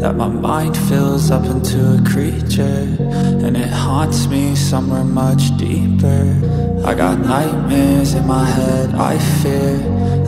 That my mind fills up into a creature And it haunts me somewhere much deeper. I got nightmares in my head, I fear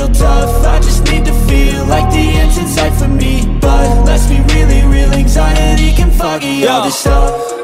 little tough. I just need to feel like the end's in sight for me. But let's be really real, anxiety can foggy all this stuff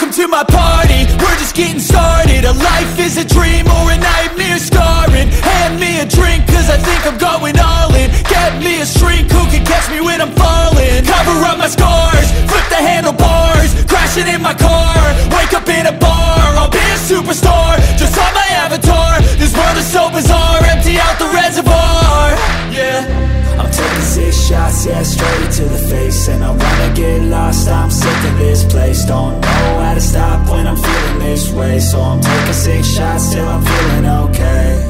Welcome to my party, we're just getting started. A life is a dream or a nightmare scarring Hand me a drink cause I think I'm going all in. Get me a shrink who can catch me when I'm falling? Cover up my scars, flip the handlebars Crashing in my car, wake up in a bar I'll be a superstar, just on my avatar This world is so bizarre, empty out the reservoir. Yeah. I'm taking six shots, yeah, straight to the face. And I wanna get lost, I'm sick of this place. Don't know how to stop when I'm feeling this way. So I'm taking six shots till I'm feeling okay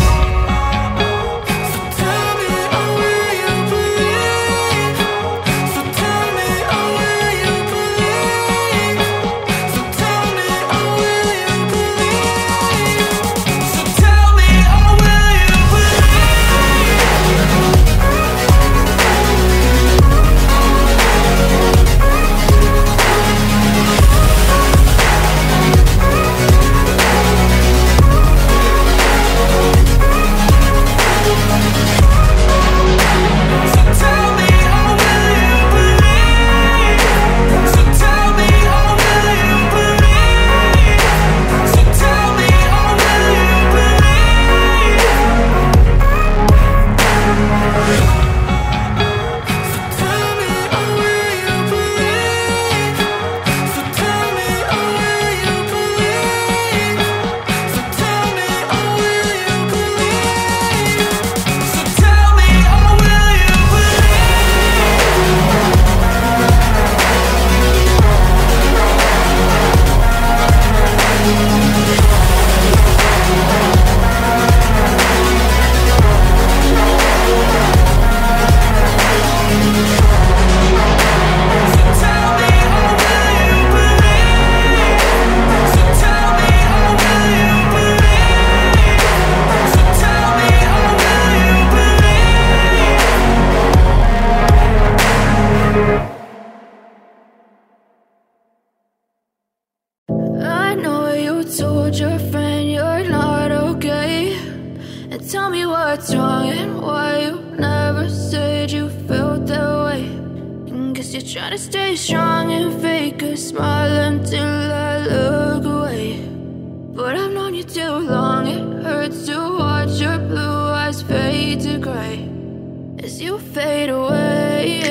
as you fade away.